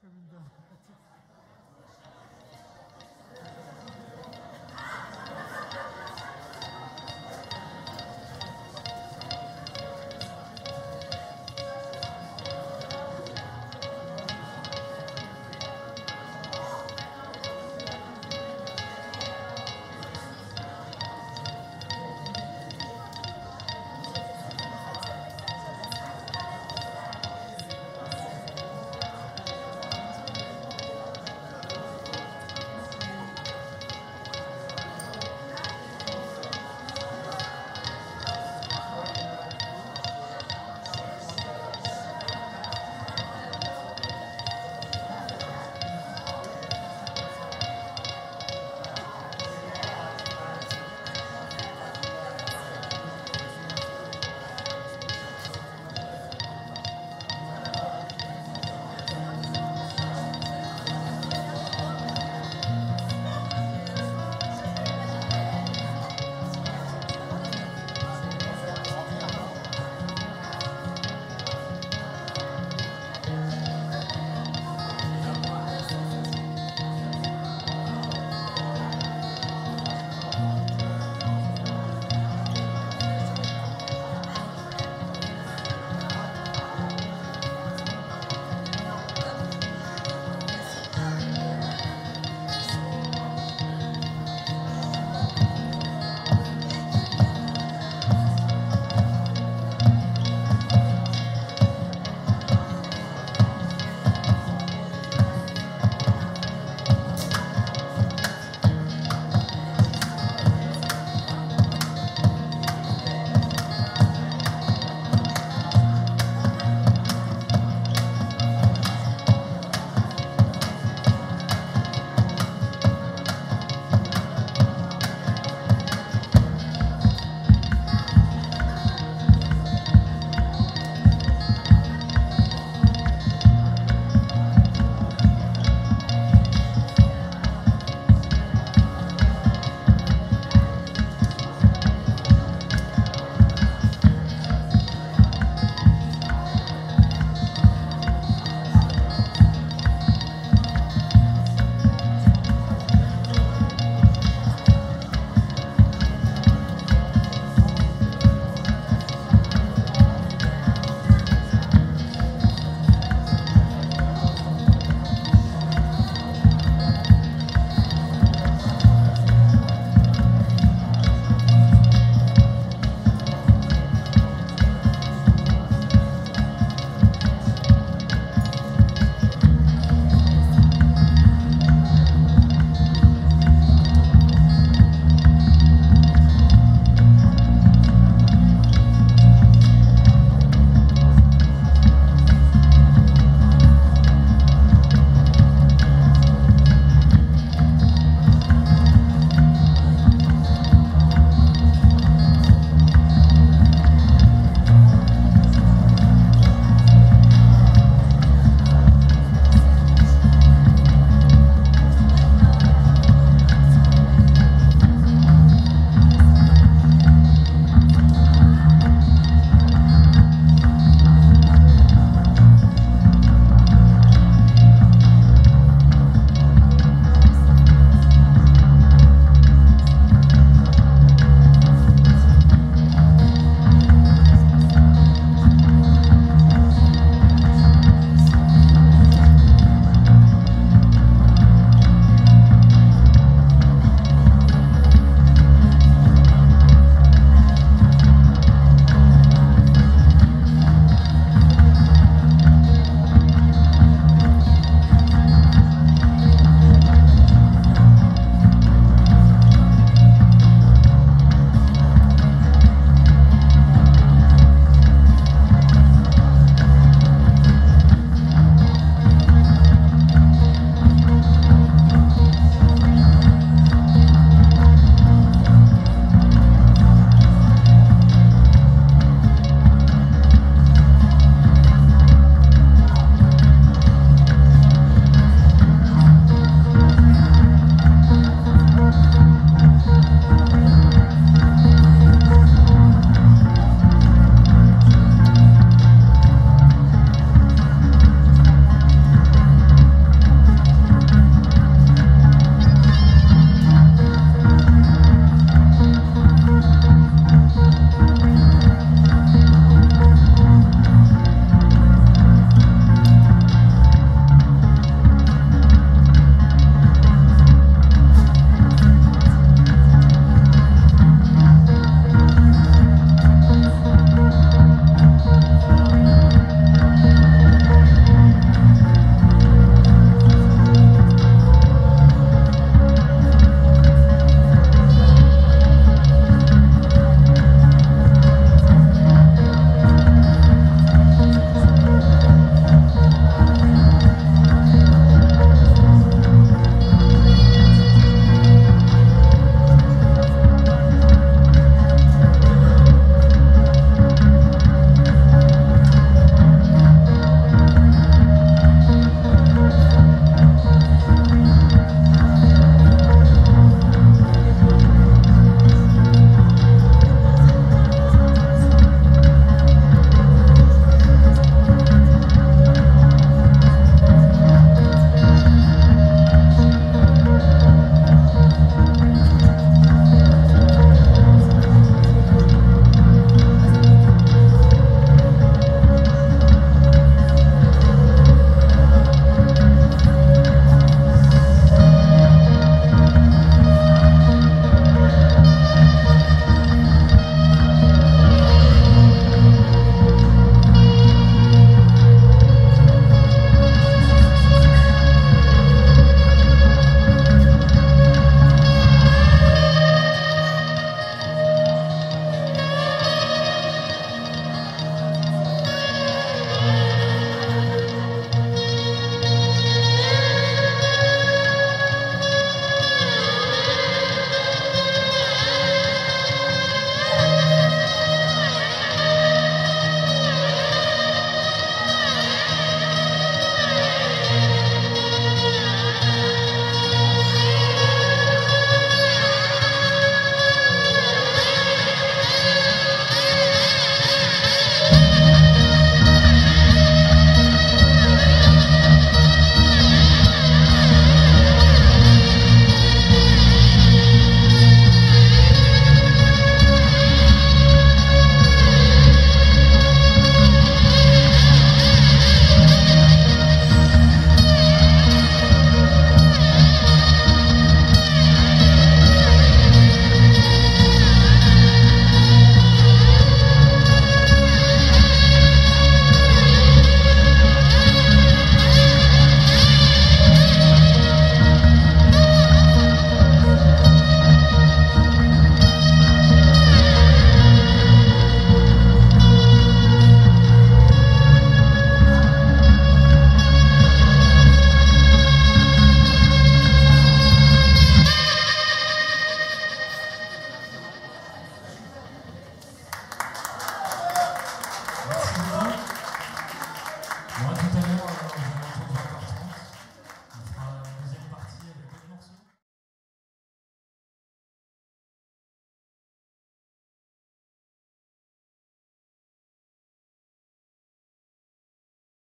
백합입니다.